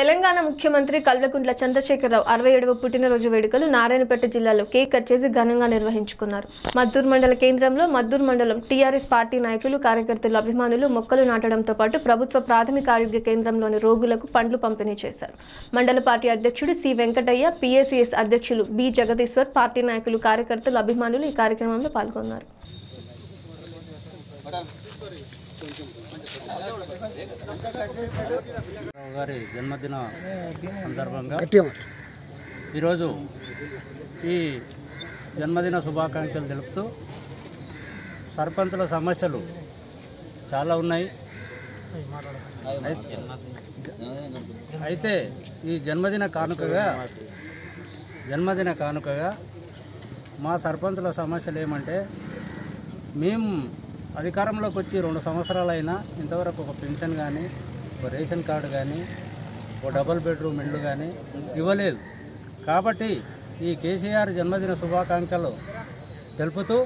తెలంగాణ ముఖ్యమంత్రి కల్వకుంట్ల చంద్రశేఖరరావు అరవై ఏడవ పుట్టినరోజు వేడుకలు నారాయణపేట జిల్లాలో కేక్ కట్ చేసి ఘనంగా నిర్వహించుకున్నారు. మద్దూరు మండల కేంద్రంలో మద్దూరు మండలం టీఆర్ఎస్ పార్టీ నాయకులు కార్యకర్తలు అభిమానులు మొక్కలు నాటడంతో పాటు ప్రభుత్వ ప్రాథమిక ఆరోగ్య కేంద్రంలోని రోగులకు పండ్లు పంపిణీ చేశారు. మండల పార్టీ అధ్యక్షుడు సి వెంకటయ్య పిఎసిఎస్ అధ్యక్షులు బి జగదీశ్వర్ పార్టీ నాయకులు కార్యకర్తలు అభిమానులు ఈ కార్యక్రమంలో పాల్గొన్నారు. గారి జన్మదిన సందర్భంగా ఈరోజు ఈ జన్మదిన శుభాకాంక్షలు తెలుపుతూ సర్పంచుల సమస్యలు చాలా ఉన్నాయి. అయితే- ఈ జన్మదిన కానుకగా జన్మదిన కానుకగా మా సర్పంచుల సమస్యలు ఏమంటే మేము అధికారంలోకి వచ్చి రెండు సంవత్సరాలైనా ఇంతవరకు ఒక పెన్షన్ కానీ ఒక రేషన్ కార్డు కానీ ఒక డబుల్ బెడ్రూమ్ ఇళ్ళు కానీ ఇవ్వలేదు. కాబట్టి ఈ కేసీఆర్ జన్మదిన శుభాకాంక్షలు తెలుపుతూ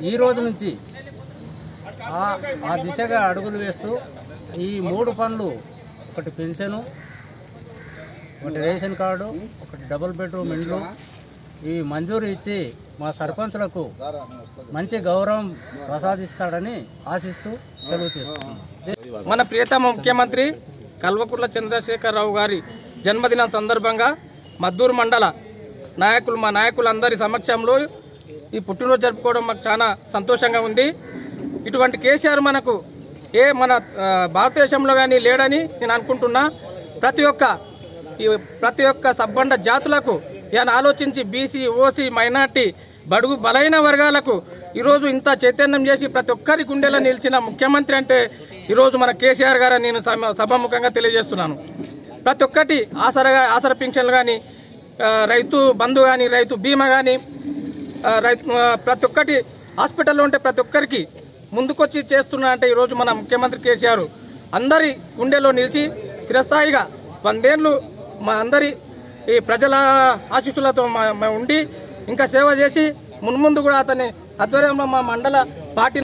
ఈ రోజు నుంచి ఆ ఆ దిశగా అడుగులు వేస్తూ ఈ మూడు పనులు ఒకటి పెన్షను ఒకటి రేషన్ కార్డు ఒకటి డబుల్ బెడ్రూమ్ ఇండ్లు ఇవి మంజూరు ఇచ్చి మా సర్పంచులకు మంచి గౌరవం ప్రసాదిస్తాడని ఆశిస్తూ మన ప్రియతమ ముఖ్యమంత్రి కల్వకుట్ల చంద్రశేఖరరావు గారి జన్మదినం సందర్భంగా మద్దూరు మండల నాయకులు మా నాయకులందరి సమక్షంలో ఈ పుట్టినరోజు జరుపుకోవడం మాకు చాలా సంతోషంగా ఉంది. ఇటువంటి కేసీఆర్ మనకు ఏ మన భారతదేశంలో కానీ లేడని నేను అనుకుంటున్నా. ప్రతి ఒక్క ఈ ప్రతి ఒక్క సబ్బండ జాతులకు ఈయన ఆలోచించి బీసీ ఓసీ మైనార్టీ బడుగు బలైన వర్గాలకు ఈరోజు ఇంత చైతన్యం చేసి ప్రతి ఒక్కరి గుండెలో నిలిచిన ముఖ్యమంత్రి అంటే ఈరోజు మన కేసీఆర్ గారు నేను సభాముఖంగా తెలియజేస్తున్నాను. ప్రతి ఒక్కటి ఆసరగా ఆసర పింఛన్లు కానీ రైతు బంధు కానీ రైతు బీమా కానీ రైతు ప్రతి ఒక్కటి హాస్పిటల్లో ఉంటే ప్రతి ఒక్కరికి ముందుకొచ్చి చేస్తున్నా అంటే ఈరోజు మన ముఖ్యమంత్రి కేసీఆర్ అందరి గుండెలో నిలిచి స్థిరస్థాయిగా వందేళ్ళు మా అందరి ఈ ప్రజల ఆశీస్సులతో మా- ఉండి ఇంకా సేవ చేసి మున్ముందు కూడా అతని ఆధ్వర్యంలో మా మండల పార్టీ